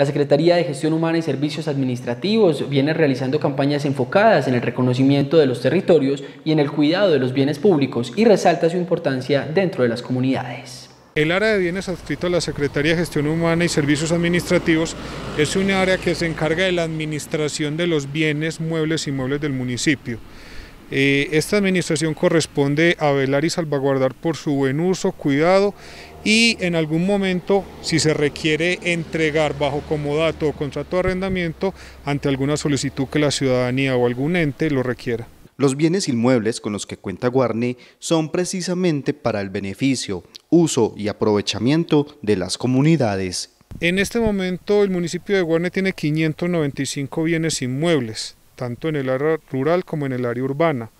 La Secretaría de Gestión Humana y Servicios Administrativos viene realizando campañas enfocadas en el reconocimiento de los territorios y en el cuidado de los bienes públicos y resalta su importancia dentro de las comunidades. El área de bienes adscrito a la Secretaría de Gestión Humana y Servicios Administrativos es un área que se encarga de la administración de los bienes, muebles y muebles del municipio. Eh, esta administración corresponde a velar y salvaguardar por su buen uso, cuidado y en algún momento, si se requiere entregar bajo comodato o contrato de arrendamiento ante alguna solicitud que la ciudadanía o algún ente lo requiera. Los bienes inmuebles con los que cuenta Guarne son precisamente para el beneficio, uso y aprovechamiento de las comunidades. En este momento el municipio de Guarne tiene 595 bienes inmuebles, tanto en el área rural como en el área urbana.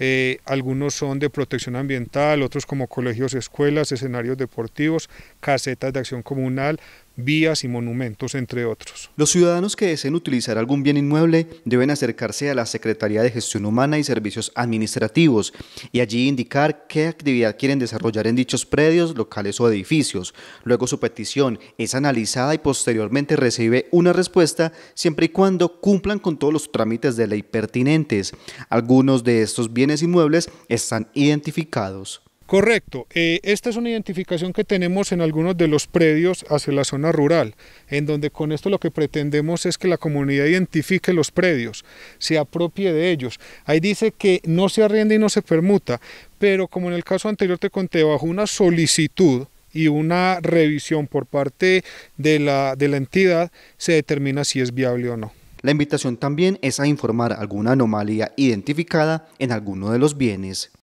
Eh, algunos son de protección ambiental, otros como colegios, escuelas, escenarios deportivos, casetas de acción comunal, vías y monumentos, entre otros. Los ciudadanos que deseen utilizar algún bien inmueble deben acercarse a la Secretaría de Gestión Humana y Servicios Administrativos y allí indicar qué actividad quieren desarrollar en dichos predios, locales o edificios. Luego su petición es analizada y posteriormente recibe una respuesta siempre y cuando cumplan con todos los trámites de ley pertinentes. Algunos de estos bienes inmuebles están identificados. Correcto, eh, esta es una identificación que tenemos en algunos de los predios hacia la zona rural, en donde con esto lo que pretendemos es que la comunidad identifique los predios, se apropie de ellos. Ahí dice que no se arrienda y no se permuta, pero como en el caso anterior te conté, bajo una solicitud y una revisión por parte de la, de la entidad se determina si es viable o no. La invitación también es a informar alguna anomalía identificada en alguno de los bienes.